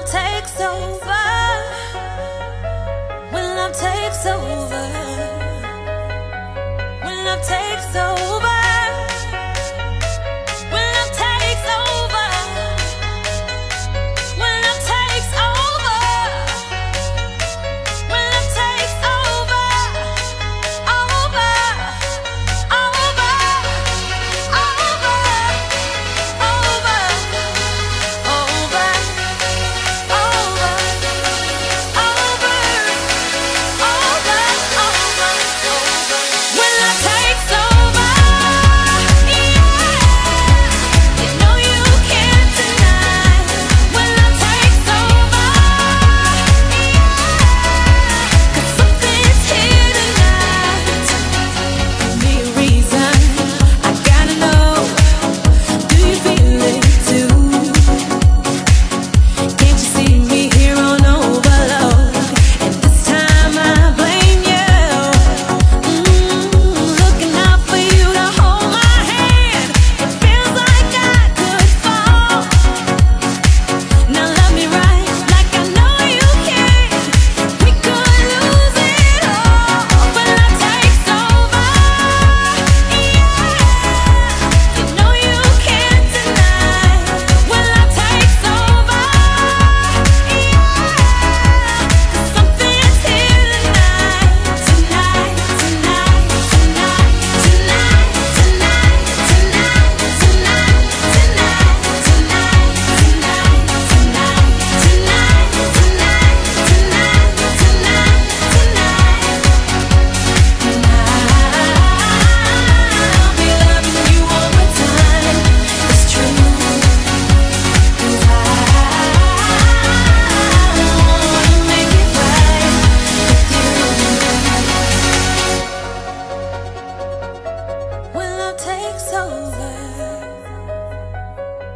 love takes over, when love takes over, when love takes over.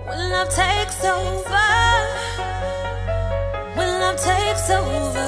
When love takes over. When love takes over.